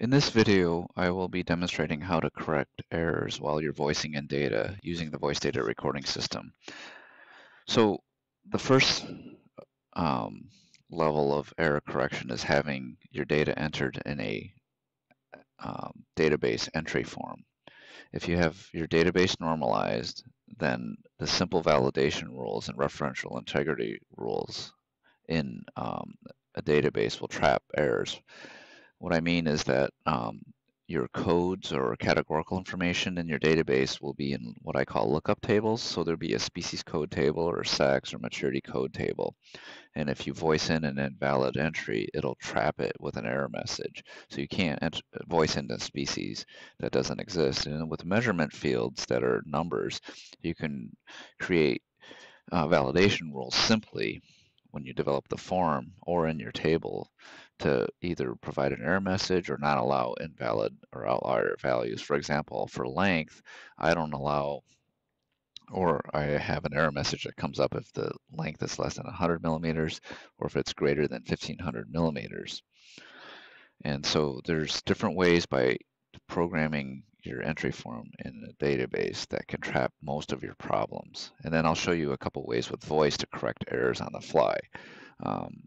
In this video, I will be demonstrating how to correct errors while you're voicing in data using the voice data recording system. So the first um, level of error correction is having your data entered in a um, database entry form. If you have your database normalized, then the simple validation rules and referential integrity rules in um, a database will trap errors. What I mean is that um, your codes or categorical information in your database will be in what I call lookup tables. So there'll be a species code table or sex or maturity code table. And if you voice in an invalid entry, it'll trap it with an error message. So you can't voice in a species that doesn't exist. And with measurement fields that are numbers, you can create uh, validation rules simply when you develop the form or in your table to either provide an error message or not allow invalid or outlier values. For example, for length, I don't allow or I have an error message that comes up if the length is less than 100 millimeters or if it's greater than 1500 millimeters. And so there's different ways by programming your entry form in a database that can trap most of your problems. And then I'll show you a couple ways with voice to correct errors on the fly. Um,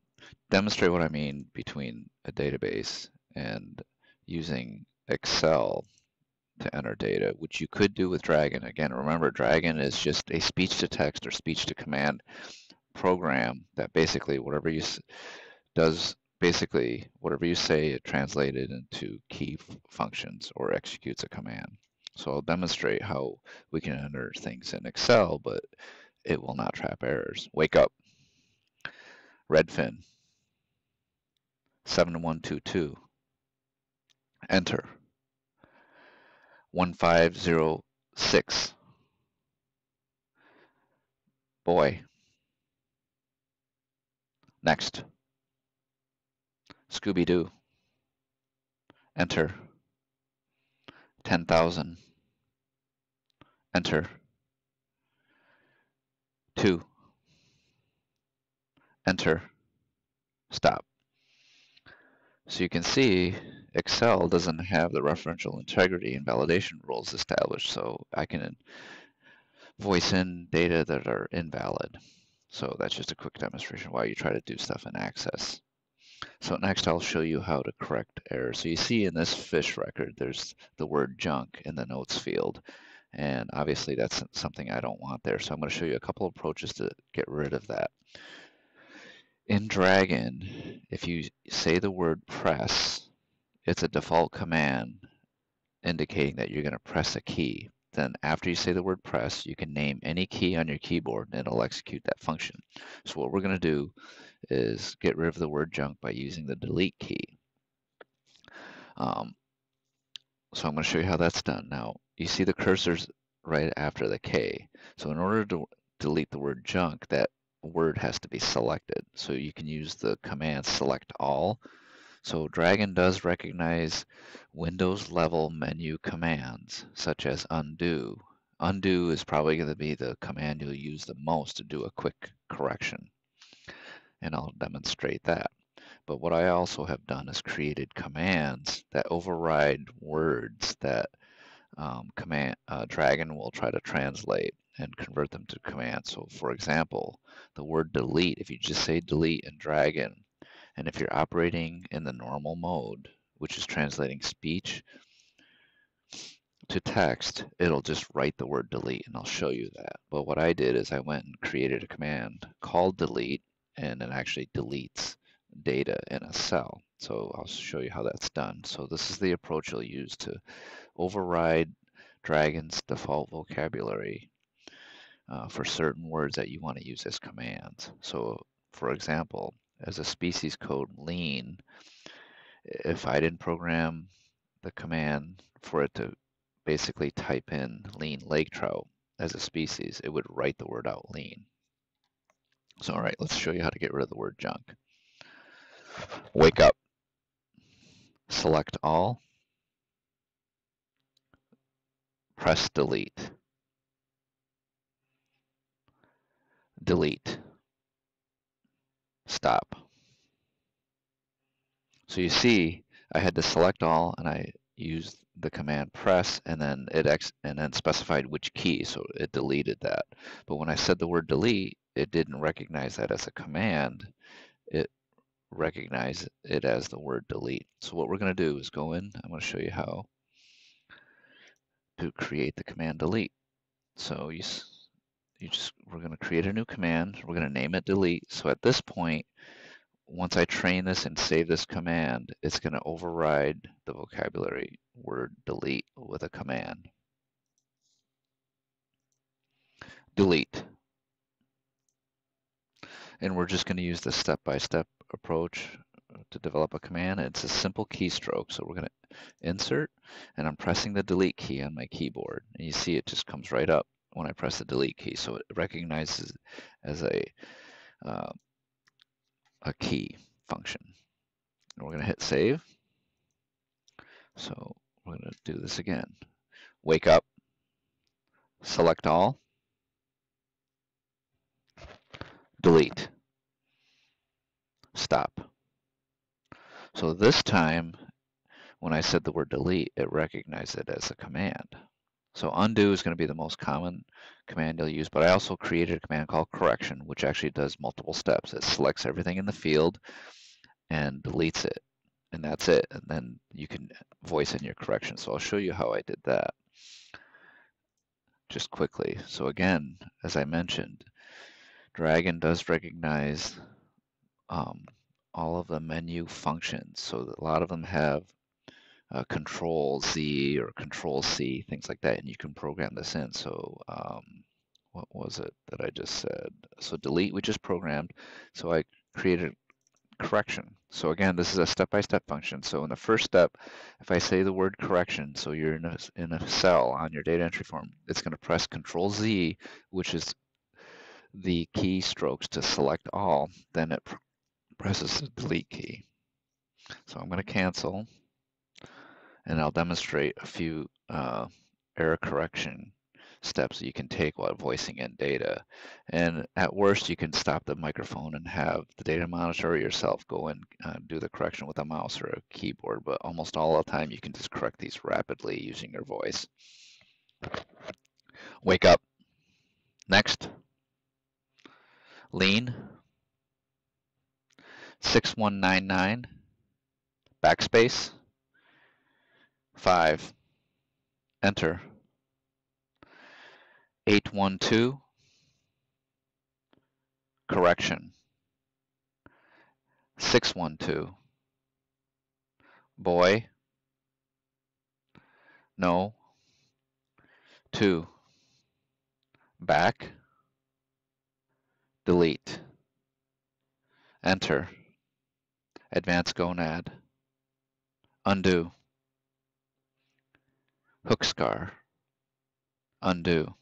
demonstrate what I mean between a database and using Excel to enter data, which you could do with Dragon. Again, remember, Dragon is just a speech to text or speech to command program that basically whatever you does basically whatever you say it translated into key functions or executes a command. So I'll demonstrate how we can enter things in Excel, but it will not trap errors. Wake up. Redfin. 7122. Enter. 1506. Boy. Next. Scooby-Doo. Enter. 10,000. Enter. 2. Enter. Stop. So you can see Excel doesn't have the referential integrity and validation rules established, so I can voice in data that are invalid. So that's just a quick demonstration why you try to do stuff in Access. So next I'll show you how to correct errors. So you see in this fish record, there's the word junk in the notes field. And obviously that's something I don't want there. So I'm going to show you a couple approaches to get rid of that. In Dragon, if you say the word press, it's a default command indicating that you're going to press a key. Then after you say the word press, you can name any key on your keyboard and it'll execute that function. So what we're going to do is get rid of the word junk by using the delete key. Um, so I'm going to show you how that's done. Now, you see the cursors right after the K. So in order to delete the word junk, that word has to be selected. So you can use the command select all. So Dragon does recognize Windows level menu commands such as undo. Undo is probably going to be the command you'll use the most to do a quick correction. And I'll demonstrate that. But what I also have done is created commands that override words that um, command uh, Dragon will try to translate and convert them to commands. So for example, the word delete, if you just say delete in Dragon, and if you're operating in the normal mode, which is translating speech to text, it'll just write the word delete, and I'll show you that. But what I did is I went and created a command called delete, and it actually deletes data in a cell. So I'll show you how that's done. So this is the approach you'll use to override Dragon's default vocabulary uh, for certain words that you want to use as commands. So for example, as a species code lean, if I didn't program the command for it to basically type in lean lake trout as a species, it would write the word out lean. So all right, let's show you how to get rid of the word junk. Wake up. Select all. Press delete. delete, stop. So you see, I had to select all and I used the command press and then it ex and then specified which key so it deleted that. But when I said the word delete it didn't recognize that as a command. It recognized it as the word delete. So what we're going to do is go in I'm going to show you how to create the command delete. So you you just we're going to create a new command we're going to name it delete. So at this point once I train this and save this command, it's going to override the vocabulary word delete with a command. Delete. And we're just going to use the step-by-step -step approach to develop a command. It's a simple keystroke. So we're going to insert, and I'm pressing the delete key on my keyboard. And you see it just comes right up when I press the delete key. So it recognizes as a uh, a key function. And we're going to hit save. So we're going to do this again. Wake up, select all, delete, stop. So this time, when I said the word delete, it recognized it as a command. So undo is going to be the most common command you'll use, but I also created a command called correction, which actually does multiple steps. It selects everything in the field and deletes it, and that's it. And then you can voice in your correction. So I'll show you how I did that just quickly. So again, as I mentioned, Dragon does recognize um, all of the menu functions. So a lot of them have uh, Control Z or Control C, things like that, and you can program this in. So um, what was it that I just said? So delete we just programmed. So I created correction. So again, this is a step-by-step -step function. So in the first step, if I say the word correction, so you're in a, in a cell on your data entry form, it's going to press Control Z, which is the keystrokes to select all, then it pr presses the delete key. So I'm going to cancel and I'll demonstrate a few uh, error correction steps you can take while voicing in data. And at worst, you can stop the microphone and have the data monitor or yourself go and uh, do the correction with a mouse or a keyboard, but almost all the time you can just correct these rapidly using your voice. Wake up. Next. Lean. 6199. Backspace. 5. Enter. 812. Correction. 612. Boy. No. 2. Back. Delete. Enter. Advanced gonad. Undo hook scar, undo,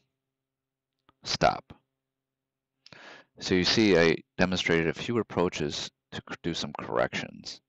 stop. So you see I demonstrated a few approaches to do some corrections.